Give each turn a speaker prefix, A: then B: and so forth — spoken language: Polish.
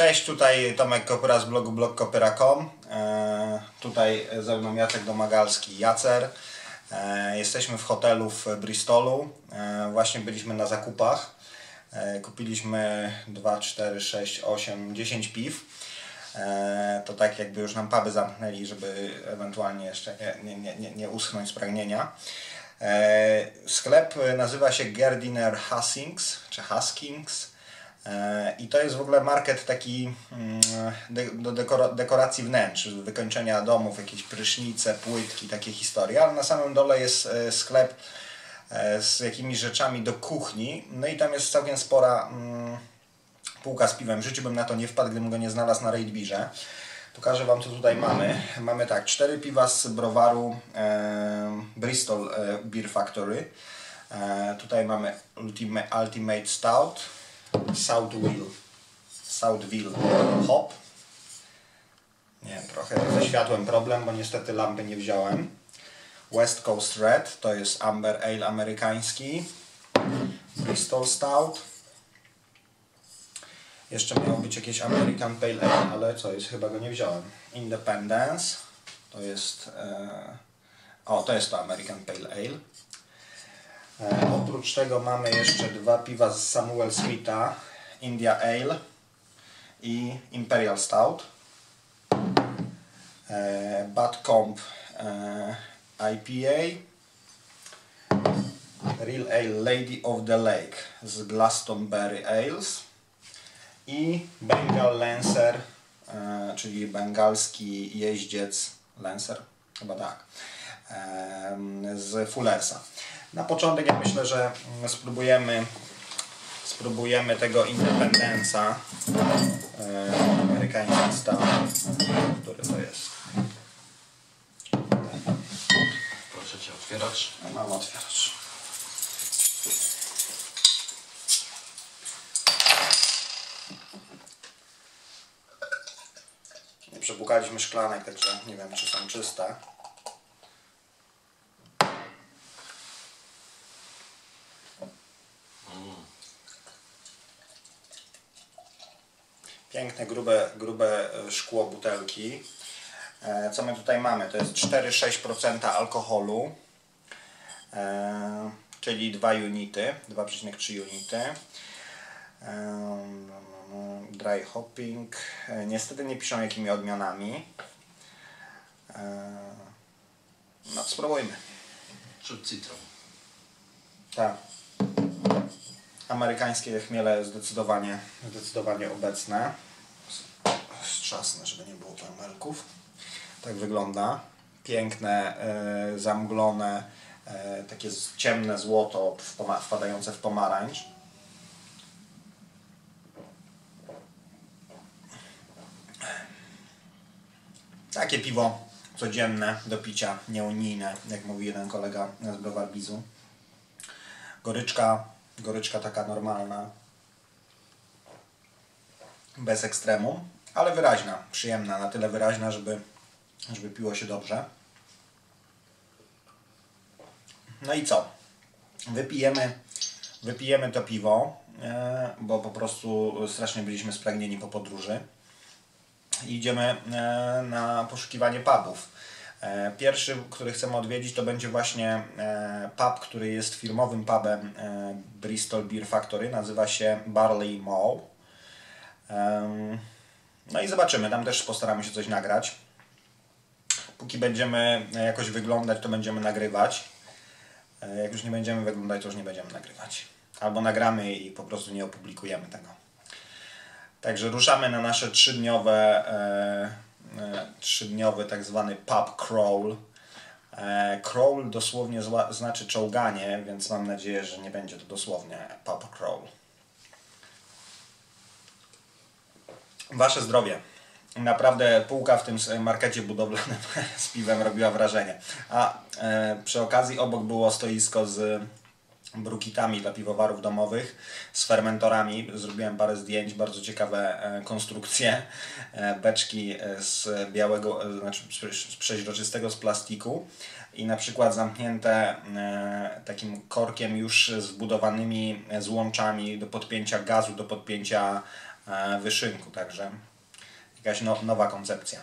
A: Cześć, tutaj Tomek Kopyra z blogu blogkopyra.com. E, tutaj ze mną Jacek Domagalski, Jacer. E, jesteśmy w hotelu w Bristolu. E, właśnie byliśmy na zakupach. E, kupiliśmy 2, 4, 6, 8, 10 piw. To tak jakby już nam puby zamknęli, żeby ewentualnie jeszcze nie, nie, nie, nie uschnąć z pragnienia. Sklep nazywa się Gardiner Huskings, czy Huskings. I to jest w ogóle market taki mm, do dekora, dekoracji wnętrz, wykończenia domów, jakieś prysznice, płytki, takie historie, ale na samym dole jest e, sklep e, z jakimiś rzeczami do kuchni, no i tam jest całkiem spora mm, półka z piwem. W życiu bym na to nie wpadł, gdybym go nie znalazł na Raidbirze. Pokażę Wam, co tutaj mamy. Mamy tak, cztery piwa z browaru e, Bristol Beer Factory. Tutaj mamy Ultimate Stout, Southville, Southville Hop. Nie wiem, trochę ze światłem problem, bo niestety lampy nie wziąłem. West Coast Red, to jest Amber Ale amerykański. Bristol Stout. Jeszcze miało być jakieś American Pale Ale, ale co jest? Chyba go nie wziąłem. Independence. To jest... E... O, to jest to American Pale Ale. E, oprócz tego mamy jeszcze dwa piwa z Samuel Smitha. India Ale i Imperial Stout. E, Bad Comp e, IPA. Real Ale Lady of the Lake z Glastonbury Ales i Bengal Lancer, czyli bengalski jeździec Lancer, chyba tak, z Fullersa. Na początek ja myślę, że spróbujemy spróbujemy tego Independence'a e, amerykański stan, który to jest.
B: Proszę Cię, otwieracz.
A: Mam otwieracz. Nie przepłukaliśmy szklanek, także nie wiem czy są czyste. Piękne, grube, grube e, szkło butelki. E, Co my tutaj mamy? To jest 4-6% alkoholu, e, czyli 2 unity, 2,3 unity. Dry hopping. Niestety nie piszą jakimi odmianami. No, spróbujmy.
B: Czuć citron.
A: Tak. Amerykańskie chmiele zdecydowanie, zdecydowanie obecne. Strzasnę, żeby nie było karmelków. Tak wygląda. Piękne, e, zamglone, e, takie ciemne złoto wpadające w pomarańcz. Takie piwo codzienne do picia, nieunijne, jak mówi jeden kolega z Browarbizu. Goryczka, goryczka taka normalna, bez ekstremu, ale wyraźna, przyjemna, na tyle wyraźna, żeby, żeby piło się dobrze. No i co? Wypijemy, wypijemy to piwo, e, bo po prostu strasznie byliśmy spragnieni po podróży. I idziemy e, na poszukiwanie pubów. E, Pierwszy, który chcemy odwiedzić, to będzie właśnie pub, który jest firmowym pubem Bristol Beer Factory. Nazywa się Barley Mall. No i zobaczymy, tam też postaramy się coś nagrać. Póki będziemy jakoś wyglądać, to będziemy nagrywać. E, Jak już nie będziemy wyglądać, to już nie będziemy nagrywać. Albo nagramy i po prostu nie opublikujemy tego. Także ruszamy na nasze trzydniowe, e, e, trzydniowy tak zwany pub crawl. E, crawl dosłownie znaczy czołganie, więc mam nadzieję, że nie będzie to dosłownie pub crawl. Wasze zdrowie. Naprawdę półka w tym markecie budowlanym z piwem robiła wrażenie. A e, przy okazji obok było stoisko z brukitami dla piwowarów domowych, z fermentorami. Zrobiłem parę zdjęć, bardzo ciekawe e, konstrukcje. E, beczki e, z białego, znaczy z przeźroczystego z plastiku i na przykład zamknięte takim korkiem już z wbudowanymi złączami do podpięcia gazu, do podpięcia wyszynku, także jakaś no, nowa koncepcja.